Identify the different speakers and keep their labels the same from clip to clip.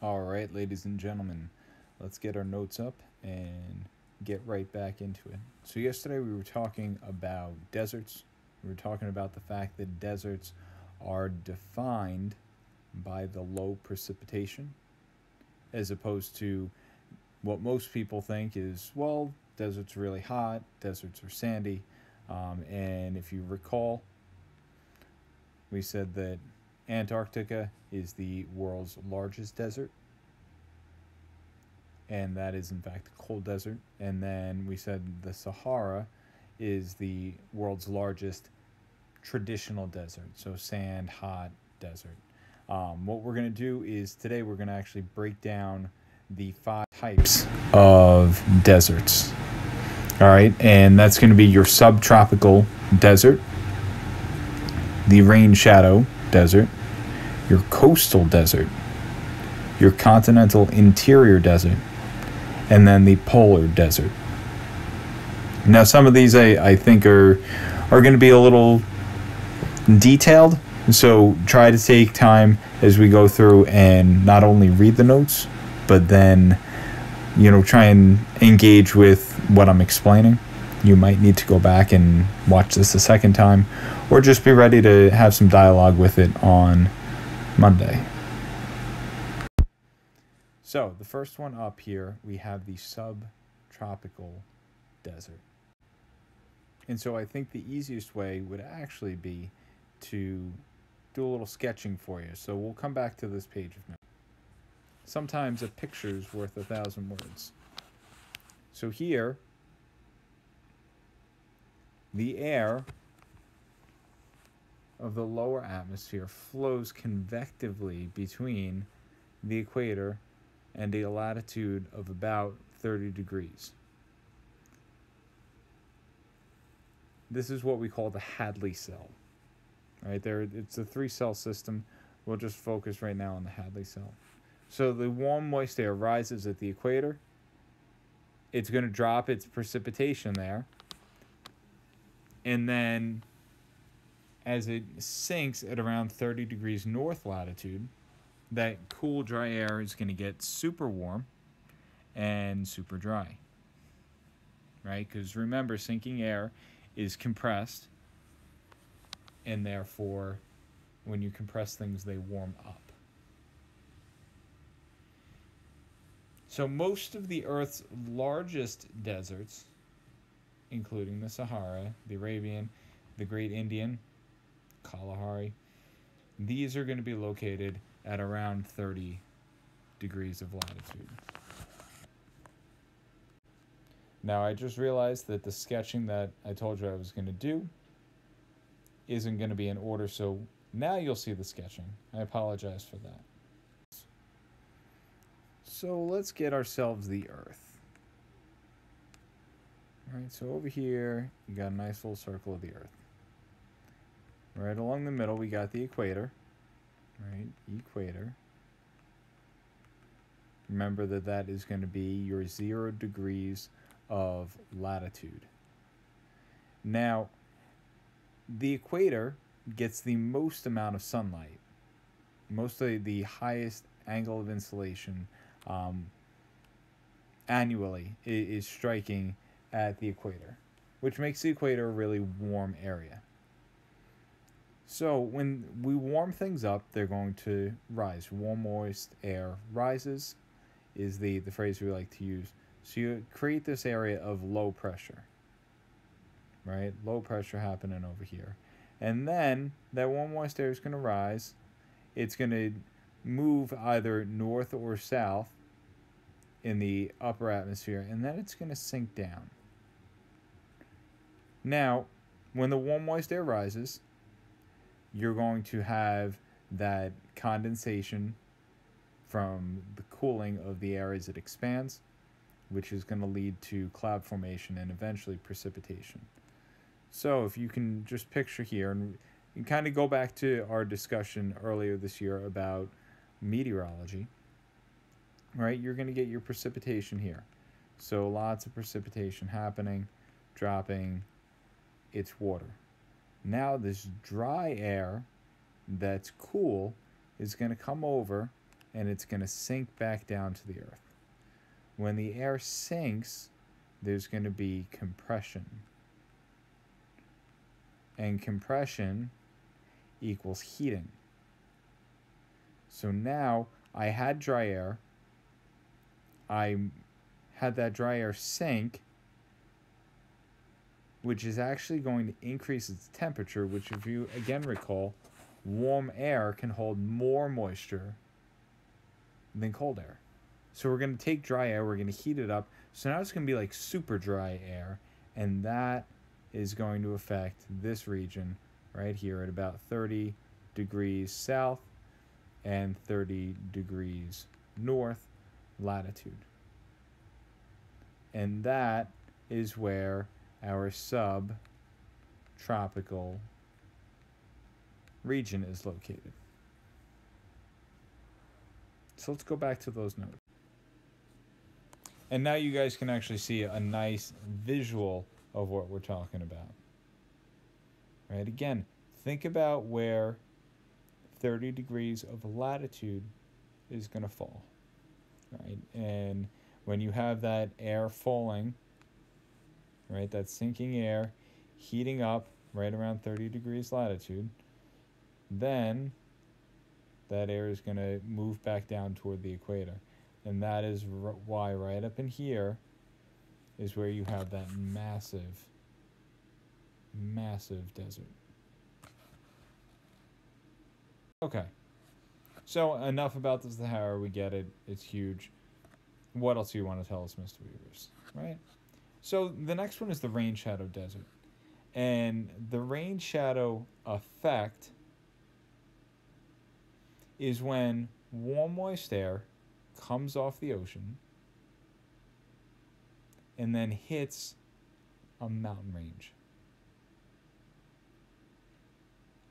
Speaker 1: All right, ladies and gentlemen, let's get our notes up and get right back into it. So, yesterday we were talking about deserts. We were talking about the fact that deserts are defined by the low precipitation, as opposed to what most people think is well, deserts are really hot, deserts are sandy. Um, and if you recall, we said that Antarctica is the world's largest desert. And that is, in fact, a cold desert. And then we said the Sahara is the world's largest traditional desert. So, sand, hot desert. Um, what we're going to do is today we're going to actually break down the five types of deserts. All right. And that's going to be your subtropical desert, the rain shadow desert, your coastal desert, your continental interior desert, and then the polar desert. Now, some of these I, I think are are going to be a little detailed, so try to take time as we go through and not only read the notes, but then you know try and engage with what I'm explaining. You might need to go back and watch this a second time, or just be ready to have some dialogue with it on Monday. So, the first one up here, we have the subtropical desert. And so, I think the easiest way would actually be to do a little sketching for you. So, we'll come back to this page of notes. Sometimes a picture's worth a thousand words. So, here, the air of the lower atmosphere flows convectively between the equator and a latitude of about 30 degrees. This is what we call the Hadley cell. Right there, it's a three cell system. We'll just focus right now on the Hadley cell. So the warm, moist air rises at the equator. It's going to drop its precipitation there. And then as it sinks at around 30 degrees north latitude, that cool, dry air is going to get super warm and super dry. Right? Because remember, sinking air is compressed, and therefore, when you compress things, they warm up. So, most of the Earth's largest deserts, including the Sahara, the Arabian, the Great Indian, Kalahari. These are going to be located at around 30 degrees of latitude. Now, I just realized that the sketching that I told you I was going to do isn't going to be in order, so now you'll see the sketching. I apologize for that. So let's get ourselves the Earth. All right, so over here, you got a nice little circle of the Earth. Right along the middle, we got the equator. Right, equator. Remember that that is going to be your zero degrees of latitude. Now, the equator gets the most amount of sunlight, mostly the highest angle of insolation um, annually is striking at the equator, which makes the equator a really warm area. So when we warm things up, they're going to rise. Warm, moist air rises is the, the phrase we like to use. So you create this area of low pressure, right? Low pressure happening over here. And then that warm, moist air is going to rise. It's going to move either north or south in the upper atmosphere, and then it's going to sink down. Now, when the warm, moist air rises, you're going to have that condensation from the cooling of the air as it expands, which is going to lead to cloud formation and eventually precipitation. So, if you can just picture here, and you kind of go back to our discussion earlier this year about meteorology, right? You're going to get your precipitation here. So, lots of precipitation happening, dropping, it's water. Now this dry air that's cool is going to come over and it's going to sink back down to the earth. When the air sinks, there's going to be compression. And compression equals heating. So now I had dry air. I had that dry air sink, which is actually going to increase its temperature, which, if you again recall, warm air can hold more moisture than cold air. So we're going to take dry air, we're going to heat it up. So now it's going to be like super dry air, and that is going to affect this region right here at about 30 degrees south and 30 degrees north latitude. And that is where our subtropical region is located. So let's go back to those notes. And now you guys can actually see a nice visual of what we're talking about. Right? Again, think about where 30 degrees of latitude is going to fall. Right? And when you have that air falling, right, that sinking air heating up right around 30 degrees latitude, then that air is going to move back down toward the equator. And that is r- why right up in here is where you have that massive, massive desert. Okay. So enough about the Sahara. We get it. It's huge. What else do you want to tell us, Mr. Wevers? Right? So the next one is the rain shadow desert. And the rain shadow effect is when warm, moist air comes off the ocean and then hits a mountain range.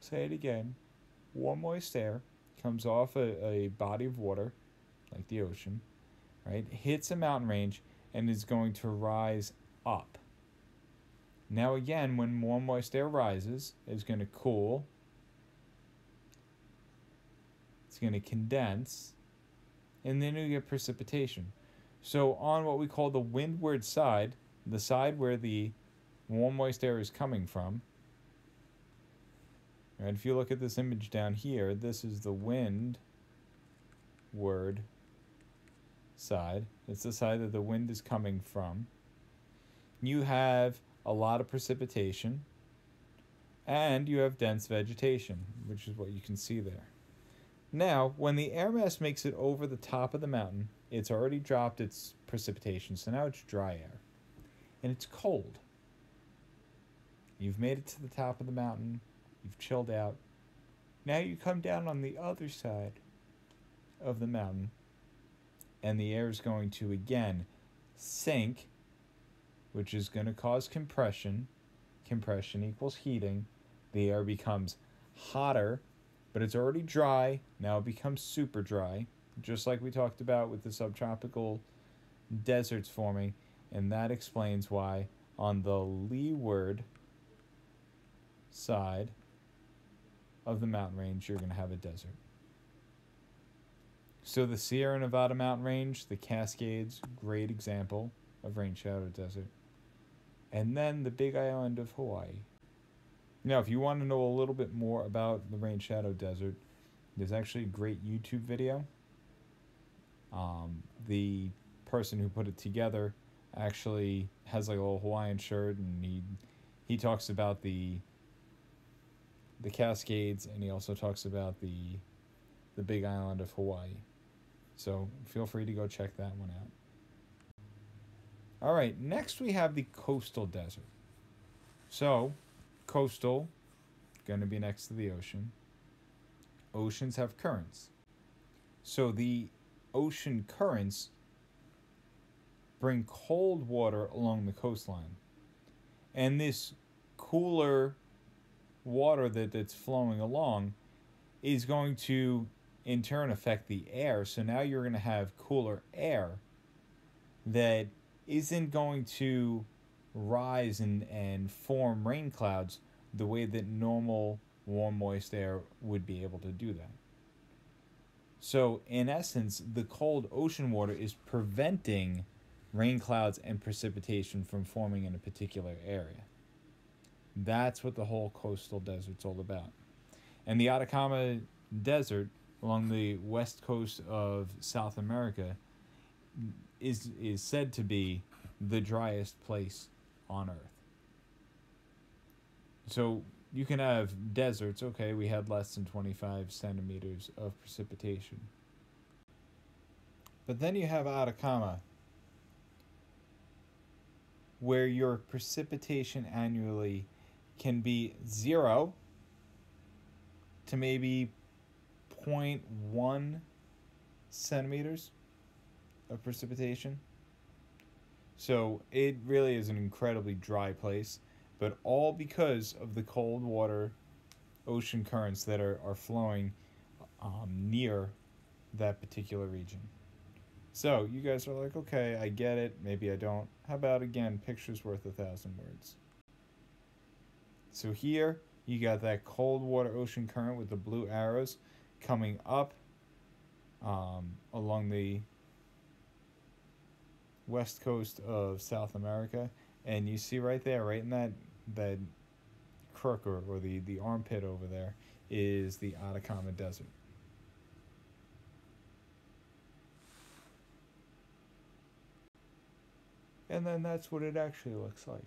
Speaker 1: Say it again. Warm, moist air comes off a, a body of water, like the ocean, right? Hits a mountain range and is going to rise up. Now, again, when warm, moist air rises, it's going to cool it's going to condense, and then you get precipitation. So on what we call the windward side, the side where the warm moist air is coming from, and if you look at this image down here, this is the windward side. It's the side that the wind is coming from. You have a lot of precipitation, and you have dense vegetation, which is what you can see there. Now, when the air mass makes it over the top of the mountain, it's already dropped its precipitation, so now it's dry air. And it's cold. You've made it to the top of the mountain, you've chilled out. Now you come down on the other side of the mountain, and the air is going to again sink, which is going to cause compression. Compression equals heating. The air becomes hotter but it's already dry. Now it becomes super dry, just like we talked about with the subtropical deserts forming, and that explains why on the leeward side of the mountain range you're going to have a desert. So the Sierra Nevada mountain range, the Cascades, great example of rain shadow desert. And then the big island of Hawaii. Now, if you want to know a little bit more about the Rain Shadow Desert, there's actually a great YouTube video. Um, the person who put it together actually has like a little Hawaiian shirt, and he he talks about the the Cascades, and he also talks about the the Big Island of Hawaii. So feel free to go check that one out. All right, next we have the coastal desert. So coastal, going to be next to the ocean. Oceans have currents. So the ocean currents bring cold water along the coastline. And this cooler water that, that's flowing along is going to in turn affect the air. So now you're going to have cooler air that isn't going to rise and, and form rain clouds the way that normal warm, moist air would be able to do that. So, in essence, the cold ocean water is preventing rain clouds and precipitation from forming in a particular area. That's what the whole coastal desert's all about. And the Atacama Desert along the west coast of South America is is said to be the driest place on earth. So you can have deserts, okay, we had less than 25 centimeters of precipitation. But then you have Atacama, where your precipitation annually can be zero to maybe 0.1 centimeters of precipitation. So it really is an incredibly dry place, but all because of the cold water ocean currents that are, are flowing um, near that particular region. So you guys are like, okay, I get it. Maybe I don't. How about again, pictures worth a thousand words? So here you got that cold water ocean current with the blue arrows coming up um, along the west coast of South America, and you see right there, right in that that crook or, or the, the armpit over there, is the Atacama Desert. And then that's what it actually looks like.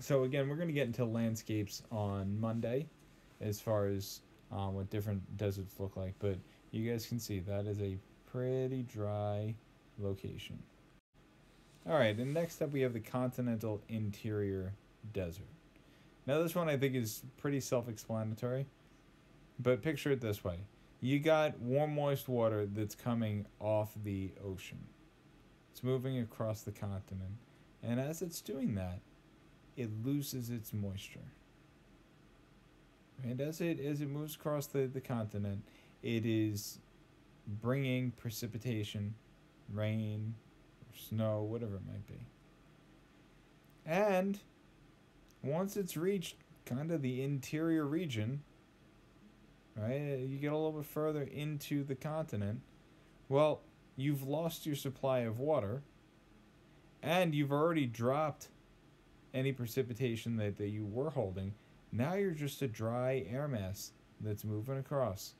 Speaker 1: So again, we're going to get into landscapes on Monday as far as um, what different deserts look like, but you guys can see that is a pretty dry location. All right, and next up we have the continental interior desert. Now this one I think is pretty self-explanatory, but picture it this way. You got warm moist water that's coming off the ocean. It's moving across the continent, and as it's doing that, it loses its moisture. And as it as it moves across the, the continent, it is bringing precipitation rain, snow, whatever it might be. And once it's reached kind of the interior region, right, you get a little bit further into the continent, well, you've lost your supply of water and you've already dropped any precipitation that, that you were holding. Now you're just a dry air mass that's moving across.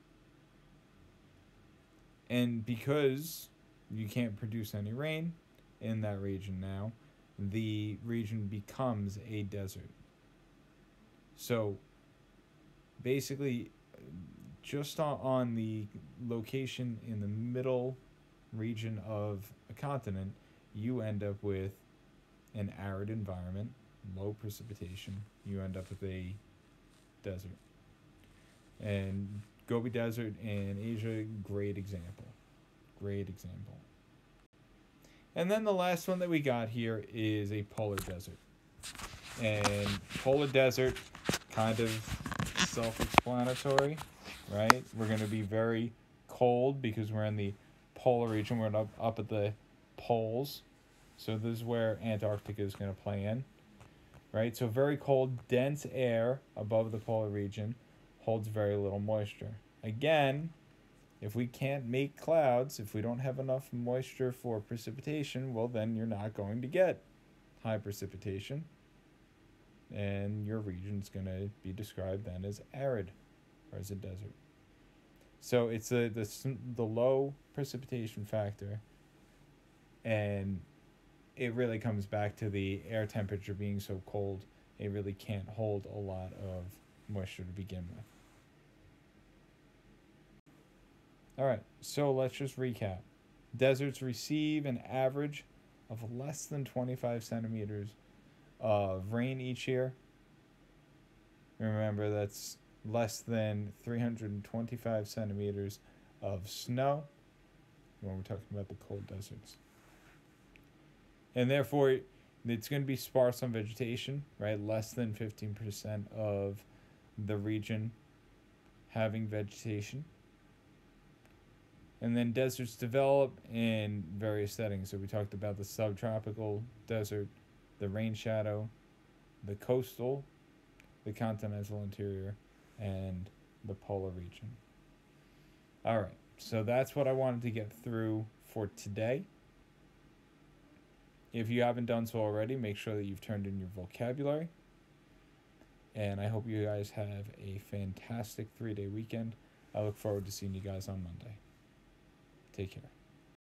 Speaker 1: And because you can't produce any rain in that region now, the region becomes a desert. So basically, just on the location in the middle region of a continent, you end up with an arid environment, low precipitation. You end up with a desert. And Gobi Desert in Asia, great example. Great example. And then the last one that we got here is a polar desert. And polar desert, kind of self explanatory, right? We're going to be very cold because we're in the polar region. We're up, up at the poles. So this is where Antarctica is going to play in, right? So very cold, dense air above the polar region holds very little moisture. Again, if we can't make clouds, if we don't have enough moisture for precipitation, well, then you're not going to get high precipitation. And your region is going to be described then as arid or as a desert. So it's the, the, the low precipitation factor. And it really comes back to the air temperature being so cold, it really can't hold a lot of moisture to begin with. All right, so let's just recap. Deserts receive an average of less than 25 centimeters of rain each year. Remember, that's less than 325 centimeters of snow when we're talking about the cold deserts. And therefore, it's going to be sparse on vegetation, right? Less than 15% of the region having vegetation. And then deserts develop in various settings. So we talked about the subtropical desert, the rain shadow, the coastal, the continental interior, and the polar region. All right. So that's what I wanted to get through for today. If you haven't done so already, make sure that you've turned in your vocabulary. And I hope you guys have a fantastic three day weekend. I look forward to seeing you guys on Monday. Take care.